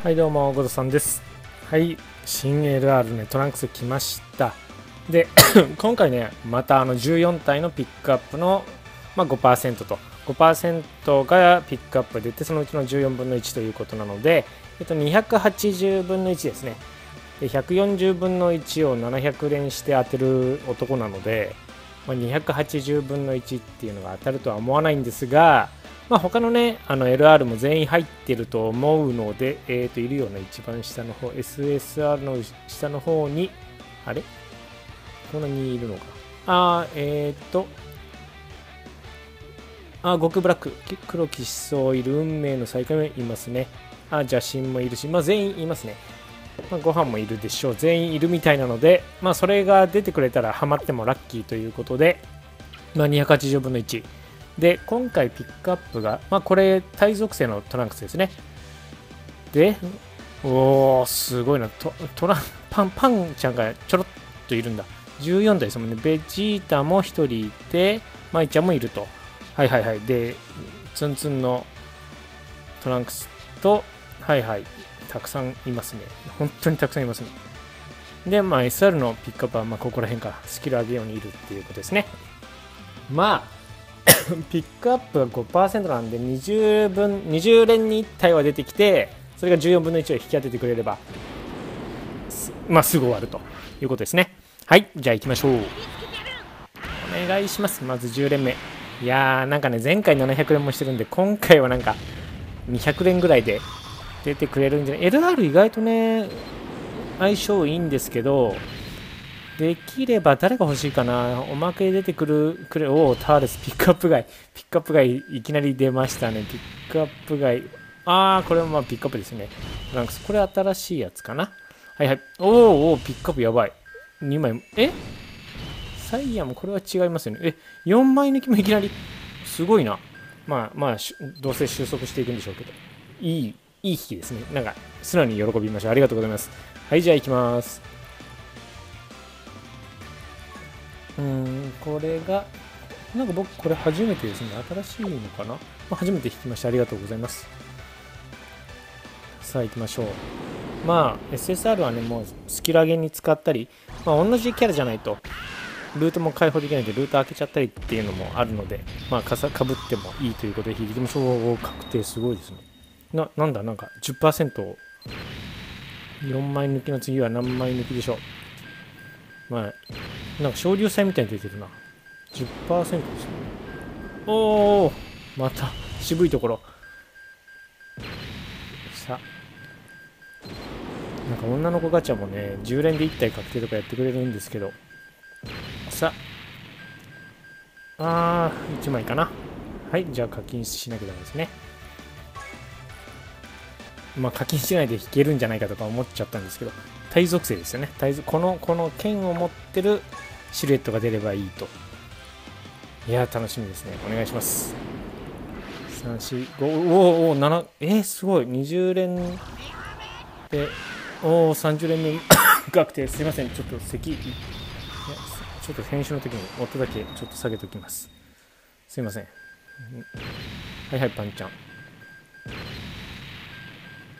はいどうもゴトさんです。はい新 LR ねトランクス来ました。で 今回ねまたあの14体のピックアップの、まあ、5%と。5%がピックアップ出てそのうちの14分の1ということなので、えっと、280分の1ですね。で140分の1を700連して当てる男なので、まあ、280分の1っていうのが当たるとは思わないんですがまあ、他のね、あの LR も全員入ってると思うので、えっ、ー、と、いるような一番下の方、SSR の下の方に、あれ？こんなにいるのか。あー、えっ、ー、と、あ、極ブラック、黒騎士層いる運命の再会もいますね。あ、邪神もいるし、まあ全員いますね。まあ、ご飯もいるでしょう。全員いるみたいなので、まあそれが出てくれたらハマってもラッキーということで、まあ280分の1。で、今回ピックアップが、まあ、これ、体属性のトランクスですね。で、おー、すごいな。トトランパン、パンちゃんがちょろっといるんだ。14台ですもんね。ベジータも1人いて、マイちゃんもいると。はいはいはい。で、ツンツンのトランクスと、はいはい。たくさんいますね。本当にたくさんいますね。で、まあ、SR のピックアップは、まあ、ここら辺からスキル上げようにいるっていうことですね。まあ、ピックアップが5%なんで20分20連に1体は出てきてそれが14分の1を引き当ててくれればまあすぐ終わるということですね。はいじゃあ行きましょう。お願いします。まず10連目。いやーなんかね前回700連もしてるんで今回はなんか200連ぐらいで出てくれるんじゃない。LR 意外とね相性いいんですけどできれば誰が欲しいかなおまけ出てくる、くれ、おおターレス、ピックアップ外。ピックアップ外、いきなり出ましたね。ピックアップ外。あー、これもまあピックアップですね。フランクス。これ新しいやつかなはいはい。おーおー、ピックアップやばい。2枚。え？サイヤもこれは違いますよね。え、4枚抜きもいきなり？すごいな。まあまあ、どうせ収束していくんでしょうけど。いい、いい引きですね。なんか、素直に喜びましょう。ありがとうございます。はい、じゃあ行きます。うんこれがなんか僕これ初めてですね。新しいのかな、まあ、初めて弾きました。ありがとうございます。さあ行きましょう。まあ SSR はねもうスキル上げに使ったり、まあ、同じキャラじゃないとルートも開放できないでルート開けちゃったりっていうのもあるのでまあかさかぶってもいいということで引きも総合確定すごいですね。ななんだ？なんか10% 4枚抜きの次は何枚抜きでしょう？まあなんか昇竜祭みたいに出てるな。10%ですよね。おおまた渋いところ。さなんか女の子ガチャもね、10連で1体確定とかやってくれるんですけど。さあー、1枚かな。はい、じゃあ課金しなきゃダメですね。まあ課金しないで引けるんじゃないかとか思っちゃったんですけど、体属性ですよね。体この、この剣を持ってるシルエットが出ればいいと。いや楽しみですね。お願いします。3、4、5、おお、7、えー、すごい。20連で、おお、30連目 確定。すいません。ちょっと咳、ちょっと編集の時に音だけちょっと下げときます。すいません。はいはい、パンちゃん。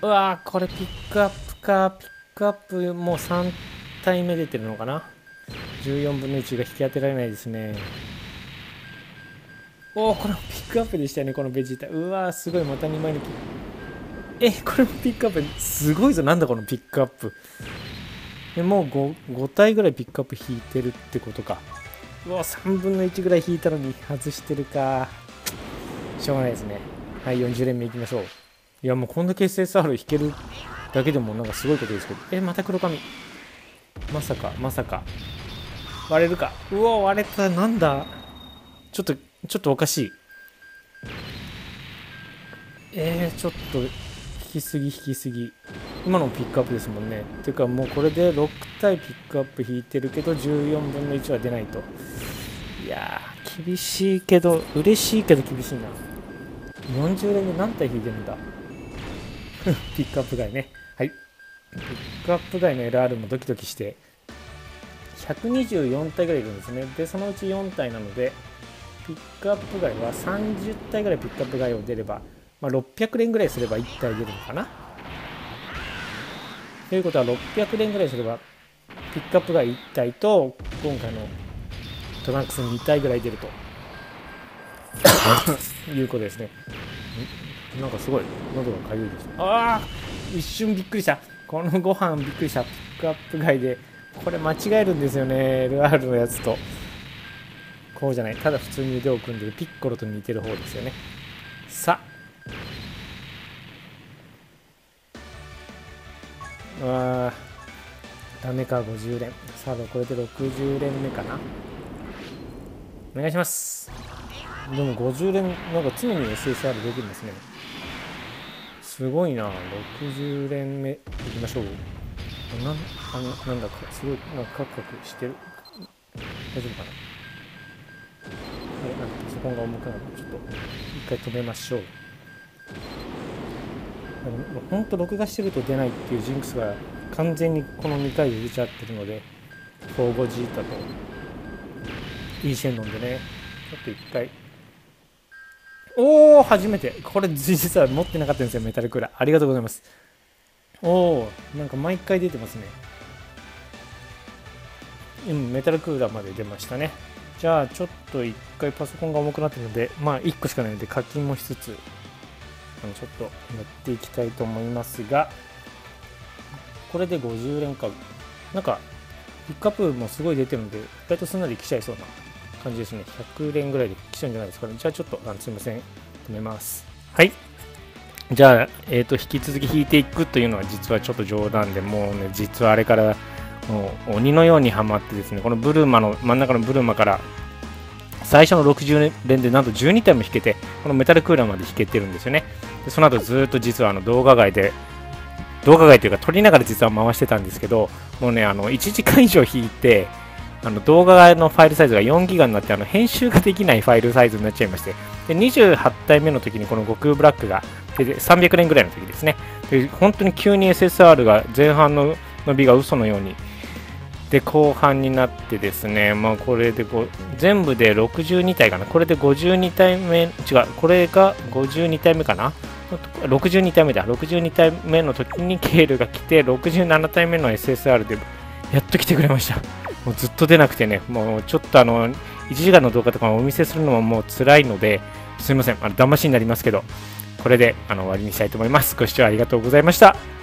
うわー、これピックアップか。ピックアップもう3体目出てるのかな？14分の1が引き当てられないですね。おおこのピックアップでしたよねこのベジータ。うわーすごいまた2枚抜き。えこれもピックアップ。すごいぞなんだこのピックアップ。えもう 5, 5体ぐらいピックアップ引いてるってことか。うわ3分の1ぐらい引いたのに外してるかしょうがないですね。はい40連目いきましょう。いやもうこんだけ SSR 引けるだけでもなんかすごいことですけどえまた黒髪。まさかまさか。割れるか。うわ割れた。なんだ。ちょっとちょっとおかしい。えー、ちょっと引きすぎ引きすぎ。今のもピックアップですもんね。ていうかもうこれで6体ピックアップ引いてるけど14分の1は出ないと。いやー厳しいけど嬉しいけど厳しいな。40連で何体引いてるんだ。ピックアップ外ね。はい。ピックアップ外の LR もドキドキして124体ぐらいいるんですね。で、そのうち4体なので、ピックアップ外は30体ぐらいピックアップ外を出れば、まあ、600連ぐらいすれば1体出るのかな。ということは600連ぐらいすればピックアップが1体と今回のトランクス2体ぐらい出ると。いうことですね。なんかすごい。喉がかゆいですああ一瞬びっくりした。このご飯びっくりした。ピックアップ外で。これ間違えるんですよね。LR のやつと。こうじゃない。ただ普通に腕を組んでる。ピッコロと似てる方ですよね。さ。ああダメか。50連。さあこれで60連目かな。お願いします。でも50連なんか常に SSR できるんですね。すごいな。60連目。いきましょう。なんあのなんだかすごいなんかカクカクしてる。大丈夫かな？はいなんかパソコンが重くなるちょっと一回止めましょう。本当録画してると出ないっていうジンクスが完全にこの2回で出ちゃってるので4 5ジータといいシェンロンでね。ちょっと一回おお初めて。これ実は持ってなかったんですよメタルクーラー。ありがとうございます。おおなんか毎回出てますね。うんメタルクーラーまで出ましたね。じゃあちょっと一回パソコンが重くなってるのでまあ1個しかないので課金もしつつちょっとやっていきたいと思いますがこれで50連かなんかピックアップもすごい出てるので意外とすんなり来ちゃいそうな感じですね。100連ぐらいで来ちゃうんじゃないですかね。じゃあちょっとあのすいません。止めます。はい。じゃあ、えーと、引き続き引いていくというのは実はちょっと冗談でもうね実はあれからもう鬼のようにはまってですねこのブルーマの真ん中のブルーマから最初の60連でなんと12体も弾けてこのメタルクーラーまで弾けてるんですよね。でその後ずっと実はあの動画外で動画外というか撮りながら実は回してたんですけどもうねあの1時間以上弾いてあの動画のファイルサイズが4ギガになってあの編集ができないファイルサイズになっちゃいましてで28体目の時にこの悟空ブラックがで300年ぐらいの時ですね。で本当に急に SSR が前半の伸びが嘘のようにで後半になってですね、まあ、これで全部で62体かな。これで52体目違うこれが52体目かな。62体目だ。62体目の時にケールが来て67体目の SSR でやっと来てくれました。もうずっと出なくてねもうちょっとあの1時間の動画とかお見せするのももう辛いのですいません。あの騙しになりますけどこれであの終わりにしたいと思います。ご視聴ありがとうございました。